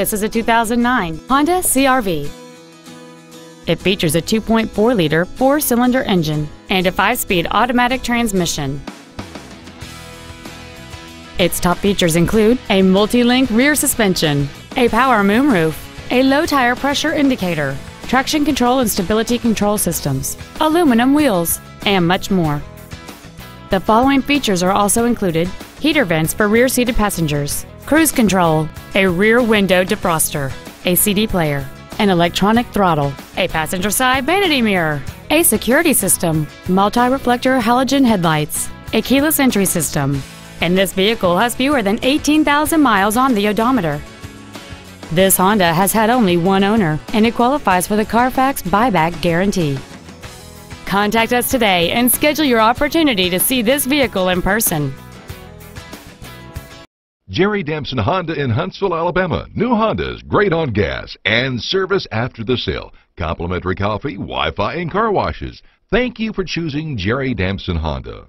This is a 2009 Honda CRV. It features a 2.4-liter four-cylinder engine and a five-speed automatic transmission. Its top features include a multi-link rear suspension, a power moonroof, a low tire pressure indicator, traction control and stability control systems, aluminum wheels, and much more. The following features are also included heater vents for rear seated passengers, cruise control, a rear window defroster, a CD player, an electronic throttle, a passenger side vanity mirror, a security system, multi reflector halogen headlights, a keyless entry system, and this vehicle has fewer than 18,000 miles on the odometer. This Honda has had only one owner and it qualifies for the Carfax buyback guarantee. Contact us today and schedule your opportunity to see this vehicle in person. Jerry Damson Honda in Huntsville, Alabama. New Hondas, great on gas and service after the sale. Complimentary coffee, Wi-Fi, and car washes. Thank you for choosing Jerry Damson Honda.